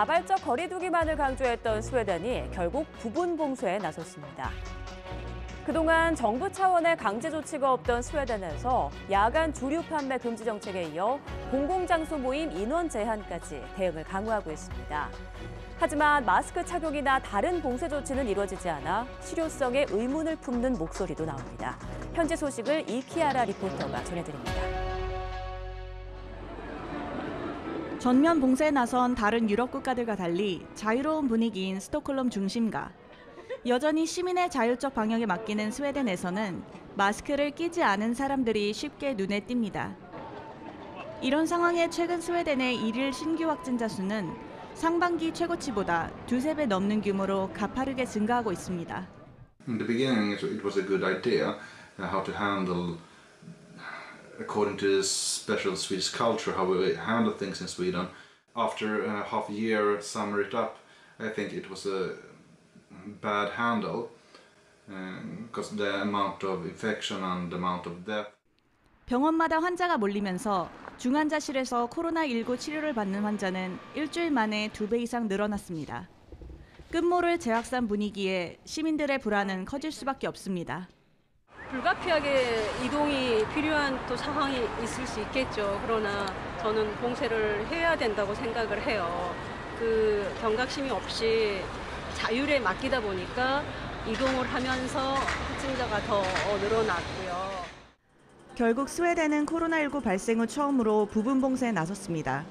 자발적 거리두기만을 강조했던 스웨덴이 결국 부분 봉쇄에 나섰습니다. 그동안 정부 차원의 강제 조치가 없던 스웨덴에서 야간 주류 판매 금지 정책에 이어 공공장소 모임 인원 제한까지 대응을 강화하고 있습니다. 하지만 마스크 착용이나 다른 봉쇄 조치는 이루어지지 않아 실효성에 의문을 품는 목소리도 나옵니다. 현재 소식을 이키아라 리포터가 전해드립니다. 전면 봉쇄에 나선 다른 유럽 국가들과 달리 자유로운 분위기인 스톡홀름 중심가. 여전히 시민의 자율적 방역에 맡기는 스웨덴에서는 마스크를 끼지 않은 사람들이 쉽게 눈에 띕니다. 이런 상황에 최근 스웨덴의 일일 신규 확진자 수는 상반기 최고치보다 두세 배 넘는 규모로 가파르게 증가하고 있습니다. In the beginning, it was a good idea uh, how to handle, according to the special Swedish culture, how we handle things in Sweden. After uh, half a year, summer it up, I think it was a bad handle because the amount of infection and the amount of death. 병원마다 환자가 몰리면서 중환자실에서 코로나19 치료를 받는 환자는 일주일 만에 두 배 이상 늘어났습니다. 끝모를 재확산 분위기에 시민들의 불안은 커질 수밖에 없습니다. 불가피하게 이동이 필요한 또 상황이 있을 수 있겠죠. 그러나 저는 봉쇄를 해야 된다고 생각을 해요. 그 경각심이 없이 자율에 맡기다 보니까 이동을 하면서 확진자가 더 늘어났고요. 결국 스웨덴은 코로나19 발생 후 처음으로 부분 봉쇄에 나섰습니다.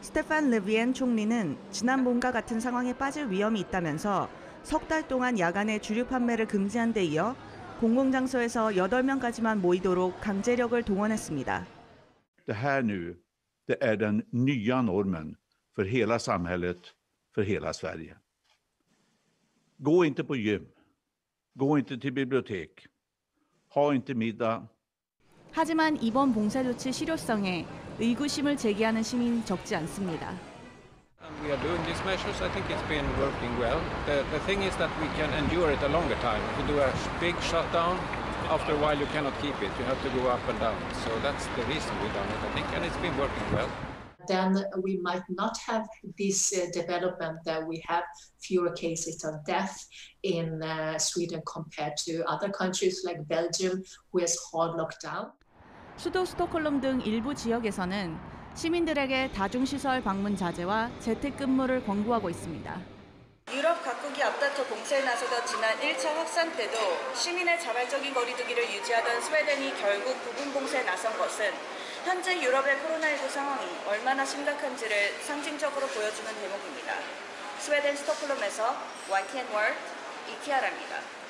스테판 르비엔 총리는 지난 봄과 같은 상황에 빠질 위험이 있다면서 석 달 동안 야간에 주류 판매를 금지한 데 이어 공공장소에서 8명까지만 모이도록 강제력을 동원했습니다. Det här nu, det är den nya normen för hela samhället, för hela Sverige. Gå inte på gym. Gå inte till bibliotek. Ha inte middag. 하지만 이번 봉쇄 조치 실효성에 의구심을 제기하는 시민이 적지 않습니다. And we are doing these measures. I think it's been working well. The, the thing is that we can endure it a longer time. If you do a big shutdown, after a while you cannot keep it. You have to go up and down. So that's the reason we've done it, I think, and it's been working well. then we might not have this uh, development that we have fewer cases of death in uh, Sweden compared to other countries like Belgium, who has hard lockdown. 수도 스톡홀름 등 일부 지역에서는 시민들에게 다중시설 방문 자제와 재택근무를 권고하고 있습니다. 유럽 각국이 앞다퉈 봉쇄에 나서던 지난 1차 확산 때도 시민의 자발적인 거리두기를 유지하던 스웨덴이 결국 부분 봉쇄에 나선 것은 현재 유럽의 코로나19 상황이 얼마나 심각한지를 상징적으로 보여주는 대목입니다. 스웨덴 스톡홀름에서 YTN 월드 이키아라입니다.